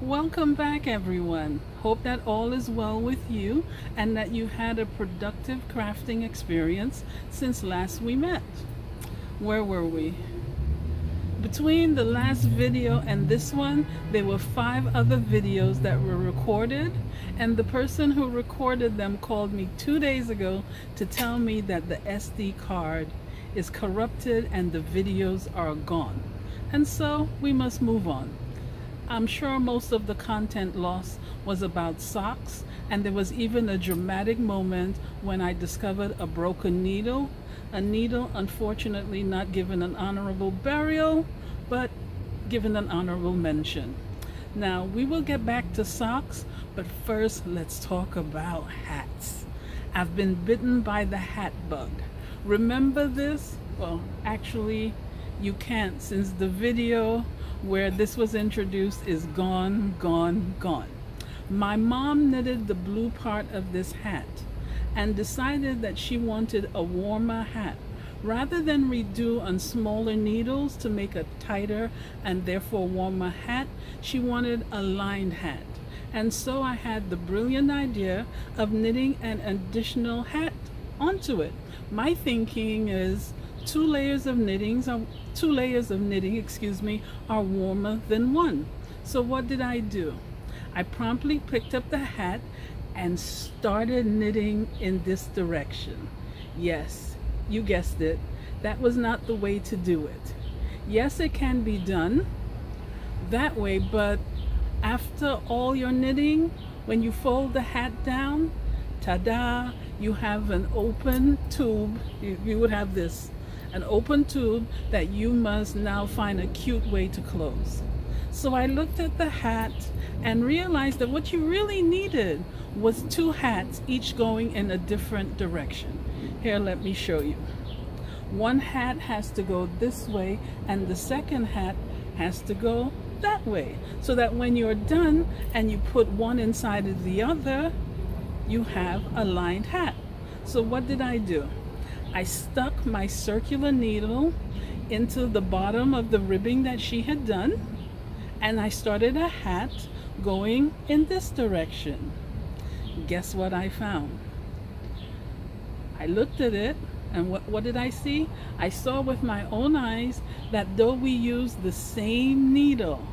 Welcome back everyone. Hope that all is well with you and that you had a productive crafting experience since last we met. Where were we? Between the last video and this one, there were five other videos that were recorded and the person who recorded them called me two days ago to tell me that the SD card is corrupted and the videos are gone. And so we must move on. I'm sure most of the content lost was about socks and there was even a dramatic moment when I discovered a broken needle. A needle unfortunately not given an honorable burial, but given an honorable mention. Now we will get back to socks, but first let's talk about hats. I've been bitten by the hat bug. Remember this? Well, actually you can't since the video where this was introduced is gone, gone, gone. My mom knitted the blue part of this hat and decided that she wanted a warmer hat. Rather than redo on smaller needles to make a tighter and therefore warmer hat, she wanted a lined hat. And so I had the brilliant idea of knitting an additional hat onto it. My thinking is two layers of knittings are two layers of knitting excuse me are warmer than one. So what did I do? I promptly picked up the hat and started knitting in this direction. Yes you guessed it. That was not the way to do it. Yes it can be done that way but after all your knitting when you fold the hat down ta-da you have an open tube. You, you would have this an open tube that you must now find a cute way to close. So I looked at the hat and realized that what you really needed was two hats, each going in a different direction. Here, let me show you. One hat has to go this way and the second hat has to go that way. So that when you're done and you put one inside of the other, you have a lined hat. So what did I do? I stuck my circular needle into the bottom of the ribbing that she had done and I started a hat going in this direction. Guess what I found? I looked at it and what, what did I see? I saw with my own eyes that though we used the same needle,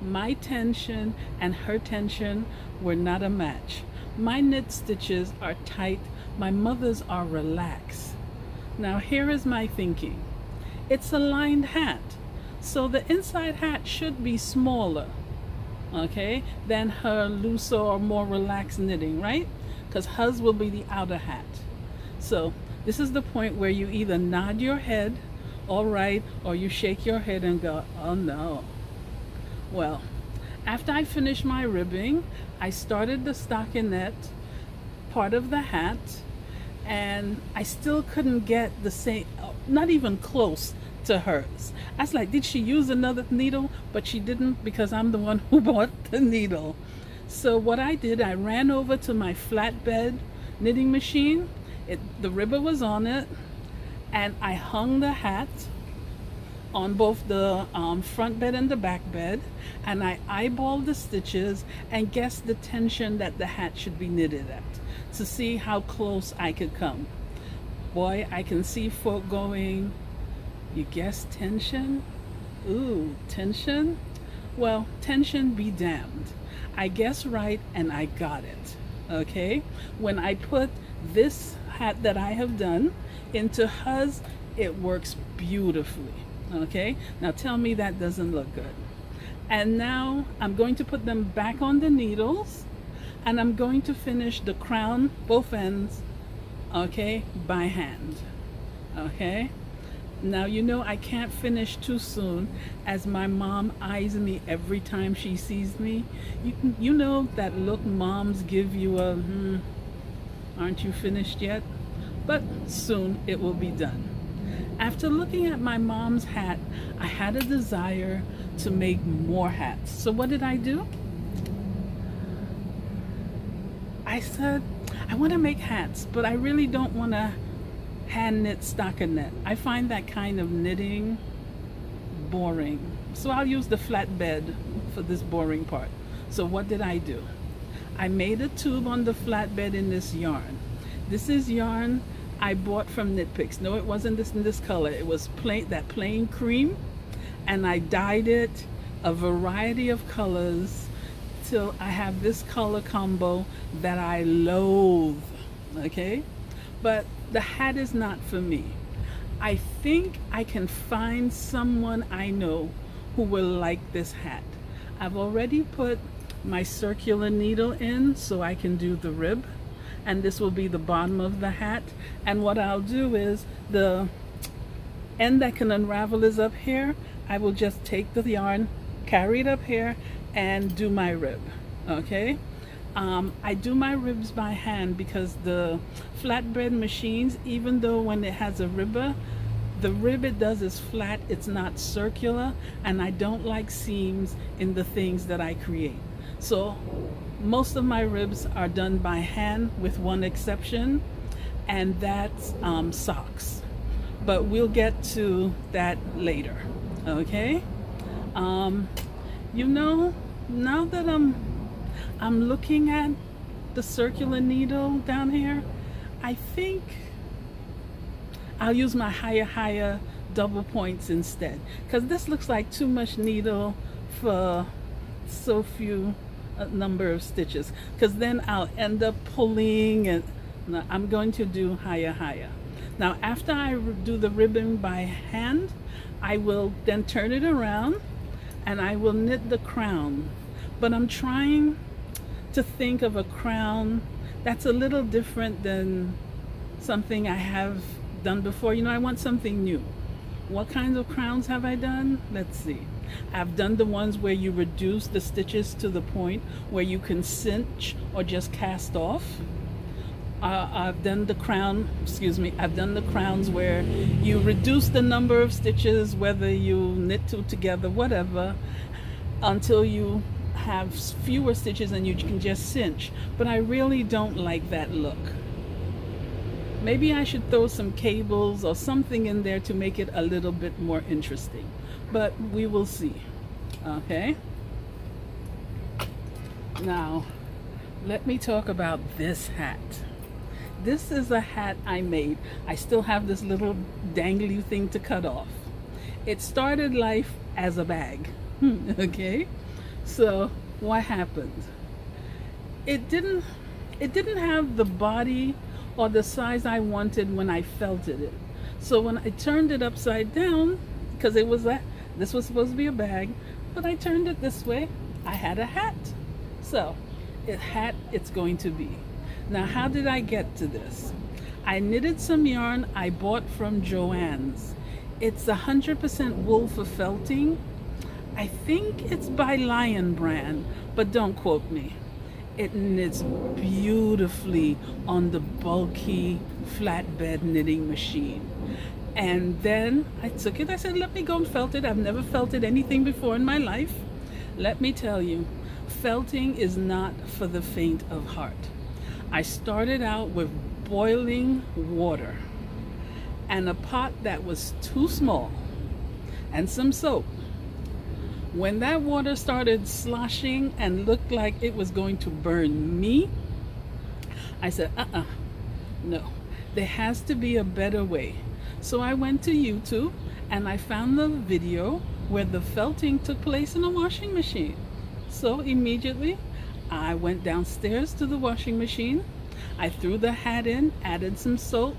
my tension and her tension were not a match. My knit stitches are tight, my mother's are relaxed. Now here is my thinking. It's a lined hat. So the inside hat should be smaller, okay, than her looser or more relaxed knitting, right? Because hers will be the outer hat. So this is the point where you either nod your head, all right, or you shake your head and go, oh no. Well, after I finished my ribbing, I started the stockinette part of the hat and I still couldn't get the same, not even close to hers. I was like, did she use another needle? But she didn't because I'm the one who bought the needle. So what I did, I ran over to my flatbed knitting machine. It, the ribber was on it and I hung the hat on both the um, front bed and the back bed and I eyeballed the stitches and guessed the tension that the hat should be knitted at to see how close I could come. Boy, I can see folk going, you guess tension? Ooh, tension? Well, tension be damned. I guess right and I got it. Okay? When I put this hat that I have done into hers, it works beautifully. Okay? Now tell me that doesn't look good. And now I'm going to put them back on the needles and I'm going to finish the crown both ends okay by hand okay? Now you know I can't finish too soon as my mom eyes me every time she sees me. You, you know that look moms give you a hmm, aren't you finished yet? But soon it will be done. After looking at my mom's hat I had a desire to make more hats. So what did I do I said, I want to make hats, but I really don't want to hand knit stockinette. I find that kind of knitting boring. So I'll use the flatbed for this boring part. So what did I do? I made a tube on the flatbed in this yarn. This is yarn I bought from Knit Picks. No, it wasn't this in this color. It was plain that plain cream, and I dyed it a variety of colors till I have this color combo that I loathe. Okay, but the hat is not for me. I think I can find someone I know who will like this hat. I've already put my circular needle in so I can do the rib and this will be the bottom of the hat and what I'll do is the end that can unravel is up here I will just take the yarn carry it up here and do my rib okay um, I do my ribs by hand because the flatbed machines even though when it has a ribber the rib it does is flat it's not circular and I don't like seams in the things that I create so most of my ribs are done by hand with one exception and that's um, socks. But we'll get to that later, okay? Um, you know, now that I'm, I'm looking at the circular needle down here, I think I'll use my HiyaHiya double points instead. Because this looks like too much needle for so few uh, number of stitches because then I'll end up pulling and I'm going to do HiyaHiya now after I do the ribbon by hand I will then turn it around and I will knit the crown. But I'm trying to think of a crown that's a little different than something I have done before. You know I want something new. What kinds of crowns have I done? Let's see. I've done the ones where you reduce the stitches to the point where you can cinch or just cast off. Uh, I've done the crown, excuse me, I've done the crowns where you reduce the number of stitches, whether you knit two together, whatever, until you have fewer stitches and you can just cinch. But I really don't like that look. Maybe I should throw some cables or something in there to make it a little bit more interesting but we will see okay now let me talk about this hat this is a hat I made I still have this little dangly thing to cut off it started life as a bag okay so what happened it didn't it didn't have the body or the size I wanted when I felted it so when I turned it upside down because it was that this was supposed to be a bag, but I turned it this way. I had a hat. So, a hat it's going to be. Now, how did I get to this? I knitted some yarn I bought from Joann's. It's 100% wool for felting. I think it's by Lion Brand, but don't quote me. It knits beautifully on the bulky flatbed knitting machine. And then I took it. I said, let me go and felt it. I've never felted anything before in my life. Let me tell you, felting is not for the faint of heart. I started out with boiling water and a pot that was too small and some soap. When that water started sloshing and looked like it was going to burn me, I said, uh-uh, no. There has to be a better way. So I went to YouTube and I found the video where the felting took place in a washing machine. So immediately I went downstairs to the washing machine. I threw the hat in, added some soap,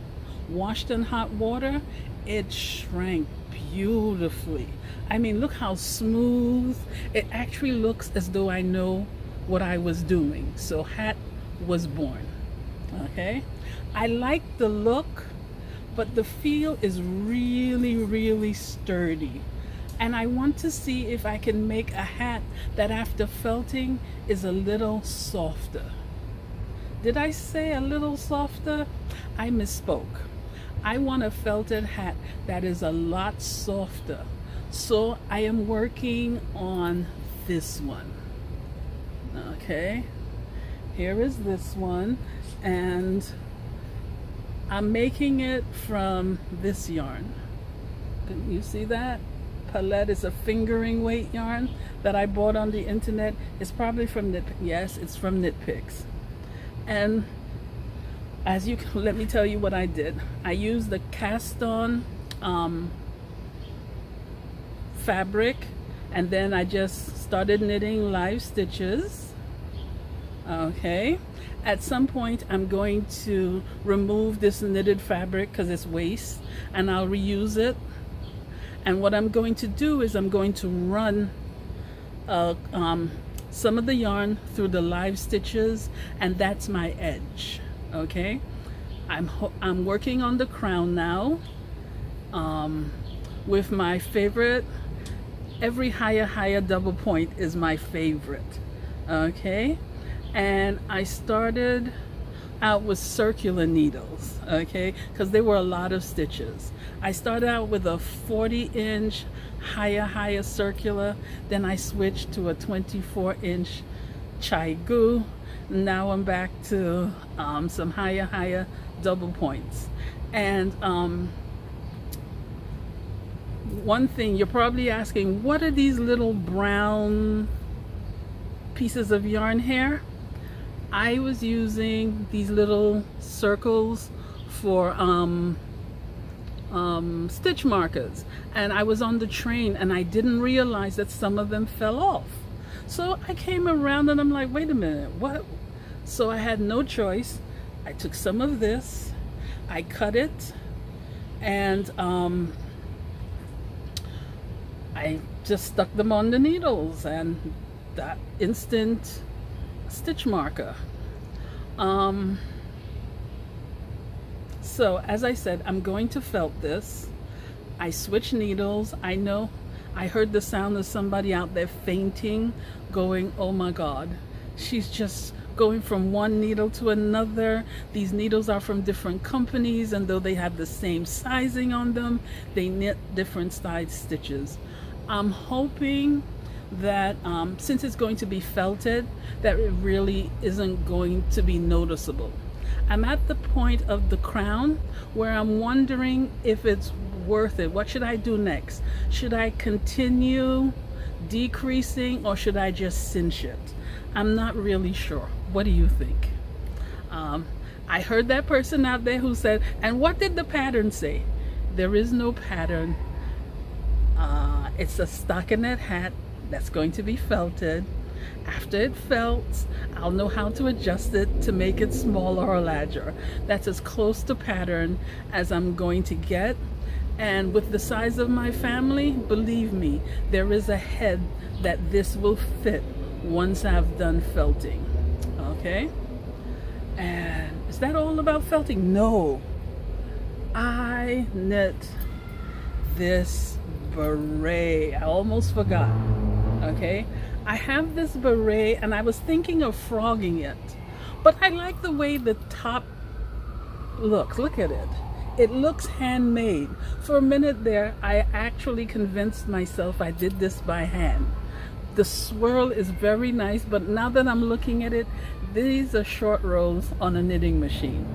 washed in hot water. It shrank beautifully. I mean, look how smooth. It actually looks as though I know what I was doing. So hat was born. Okay. I like the look but the feel is really, really sturdy. And I want to see if I can make a hat that after felting is a little softer. Did I say a little softer? I misspoke. I want a felted hat that is a lot softer. So I am working on this one. Okay, here is this one. And I'm making it from this yarn. Can you see that? Palette is a fingering weight yarn that I bought on the internet. It's probably from Knit. Yes, it's from Knit Picks. And as you can let me tell you what I did. I used the cast on um, fabric and then I just started knitting live stitches okay at some point I'm going to remove this knitted fabric because it's waste and I'll reuse it and what I'm going to do is I'm going to run uh, um, some of the yarn through the live stitches and that's my edge okay? I'm, I'm working on the crown now um, with my favorite every HiyaHiya double point is my favorite okay? And I started out with circular needles okay? Because there were a lot of stitches. I started out with a 40 inch HiyaHiya circular then I switched to a 24 inch ChiaoGoo now I'm back to um, some HiyaHiya double points. And um, one thing you're probably asking what are these little brown pieces of yarn here I was using these little circles for um, um, stitch markers. And I was on the train and I didn't realize that some of them fell off. So I came around and I'm like wait a minute what? So I had no choice. I took some of this I cut it and um, I just stuck them on the needles. And that instant stitch marker. Um, so as I said, I'm going to felt this. I switch needles. I know I heard the sound of somebody out there fainting, going, oh my God, she's just going from one needle to another. These needles are from different companies and though they have the same sizing on them, they knit different size stitches. I'm hoping that um, since it's going to be felted that it really isn't going to be noticeable. I'm at the point of the crown where I'm wondering if it's worth it. What should I do next? Should I continue decreasing or should I just cinch it? I'm not really sure. What do you think? Um, I heard that person out there who said and what did the pattern say? There is no pattern. Uh, it's a stockinette hat that's going to be felted. After it felts, I'll know how to adjust it to make it smaller or larger. That's as close to pattern as I'm going to get. And with the size of my family, believe me, there is a head that this will fit once I've done felting. Okay? And is that all about felting? No. I knit this beret. I almost forgot okay? I have this beret and I was thinking of frogging it but I like the way the top looks. Look at it. It looks handmade. For a minute there I actually convinced myself I did this by hand. The swirl is very nice but now that I'm looking at it these are short rows on a knitting machine.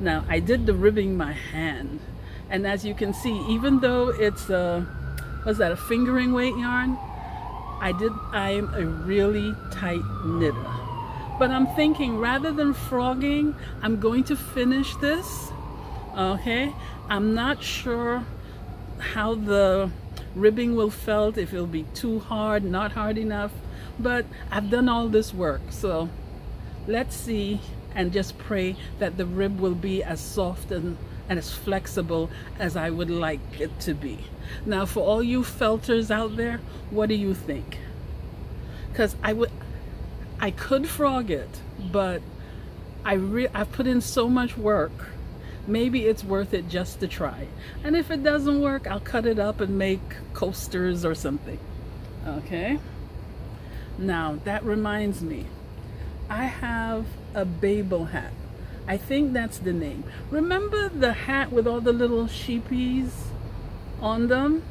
Now I did the ribbing by hand and as you can see even though it's a was that a fingering weight yarn I did I'm a really tight knitter. But I'm thinking rather than frogging I'm going to finish this okay? I'm not sure how the ribbing will felt if it'll be too hard not hard enough. But I've done all this work so let's see and just pray that the rib will be as soft and and as flexible as I would like it to be. Now for all you felters out there, what do you think? Because I would, I could frog it, but I re I've put in so much work. Maybe it's worth it just to try. And if it doesn't work, I'll cut it up and make coasters or something. Okay? Now, that reminds me. I have a Baa-ble hat. I think that's the name. Remember the hat with all the little sheepies on them?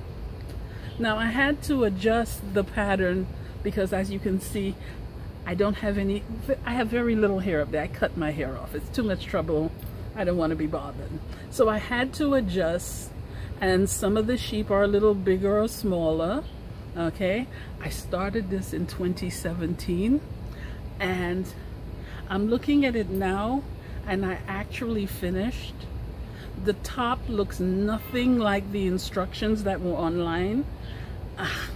Now I had to adjust the pattern because as you can see, I don't have any, I have very little hair up there. I cut my hair off. It's too much trouble. I don't want to be bothered. So I had to adjust and some of the sheep are a little bigger or smaller okay I started this in 2017 and I'm looking at it now and I actually finished the top looks nothing like the instructions that were online ah,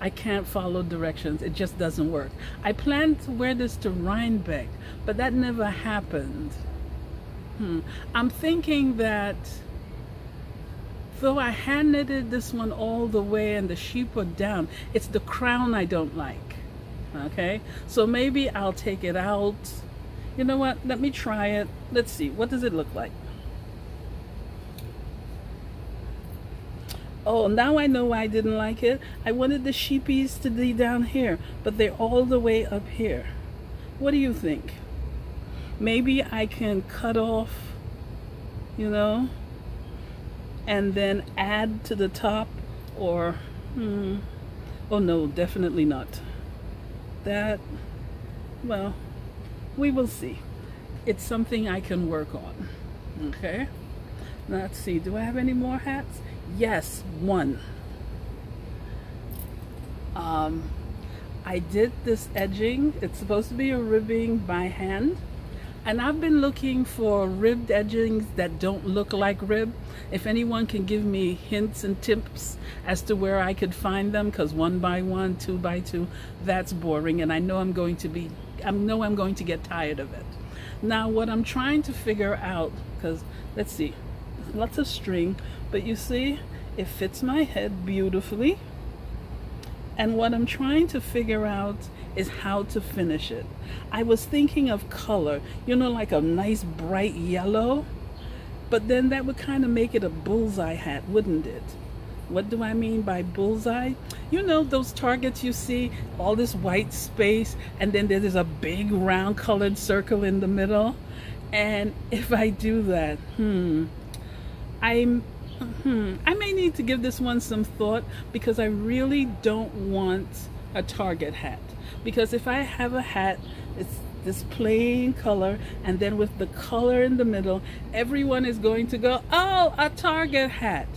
I can't follow directions it just doesn't work I planned to wear this to Rhinebeck but that never happened hmm. I'm thinking that Though I hand knitted this one all the way and the sheep are down, it's the crown I don't like. Okay, so maybe I'll take it out. You know what? Let me try it. Let's see. What does it look like? Oh, now I know why I didn't like it. I wanted the sheepies to be down here, but they're all the way up here. What do you think? Maybe I can cut off, you know, and then add to the top or hmm, oh no definitely not that well we will see. It's something I can work on. Okay? Let's see. Do I have any more hats? Yes one. Um, I did this edging. It's supposed to be a ribbing by hand. And I've been looking for ribbed edgings that don't look like rib. If anyone can give me hints and tips as to where I could find them, because one by one, two by two, that's boring. And I know I'm going to be, I know I'm going to get tired of it. Now what I'm trying to figure out, because let's see, lots of string, but you see, it fits my head beautifully. And what I'm trying to figure out is how to finish it. I was thinking of color, you know, like a nice bright yellow, but then that would kind of make it a bullseye hat, wouldn't it? What do I mean by bullseye? You know those targets you see, all this white space, and then there's a big round colored circle in the middle? And if I do that, hmm, I'm hmm, I may need to give this one some thought because I really don't want a Target hat. Because if I have a hat, it's this plain color and then with the color in the middle, everyone is going to go, oh, a Target hat.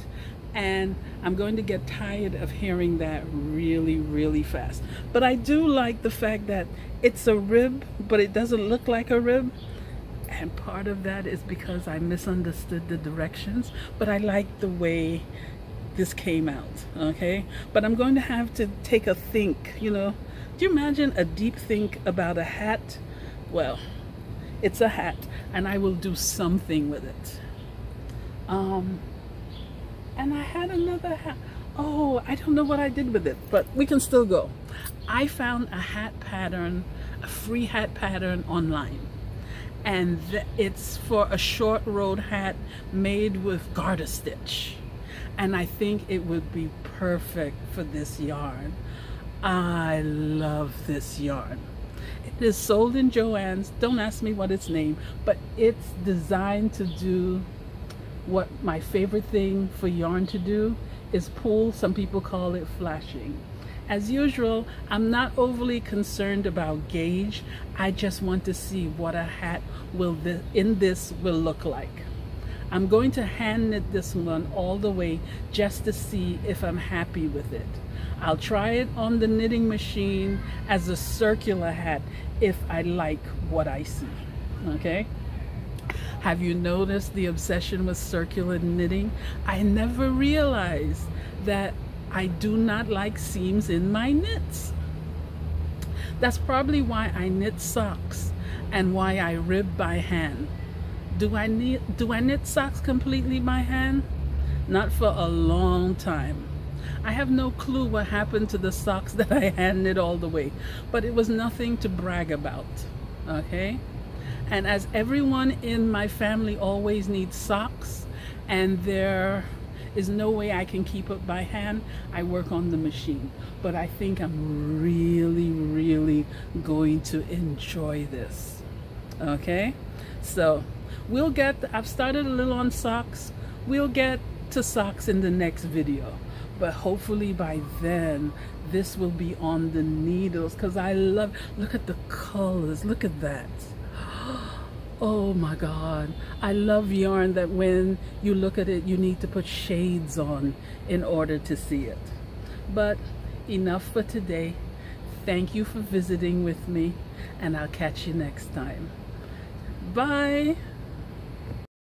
And I'm going to get tired of hearing that really, really fast. But I do like the fact that it's a rib, but it doesn't look like a rib. And part of that is because I misunderstood the directions but I like the way this came out okay? But I'm going to have to take a think you know? Do you imagine a deep think about a hat? Well it's a hat and I will do something with it. Um and I had another hat. Oh I don't know what I did with it but we can still go. I found a hat pattern a free hat pattern online. And it's for a short row hat made with garter stitch. And I think it would be perfect for this yarn. I love this yarn. It is sold in Joann's. Don't ask me what its name but it's designed to do what my favorite thing for yarn to do is pull some people call it flashing as usual, I'm not overly concerned about gauge. I just want to see what a hat will th in this will look like. I'm going to hand knit this one all the way just to see if I'm happy with it. I'll try it on the knitting machine as a circular hat if I like what I see, okay? Have you noticed the obsession with circular knitting? I never realized that I do not like seams in my knits. That's probably why I knit socks and why I rib by hand. Do I knit, do I knit socks completely by hand? Not for a long time. I have no clue what happened to the socks that I hand knit all the way, but it was nothing to brag about, okay? And as everyone in my family always needs socks and they're no way I can keep it by hand. I work on the machine. But I think I'm really, really going to enjoy this. Okay? So we'll get, I've started a little on socks. We'll get to socks in the next video. But hopefully by then, this will be on the needles because I love, look at the colors. Look at that. Oh my God. I love yarn that when you look at it, you need to put shades on in order to see it. But enough for today. Thank you for visiting with me, and I'll catch you next time. Bye.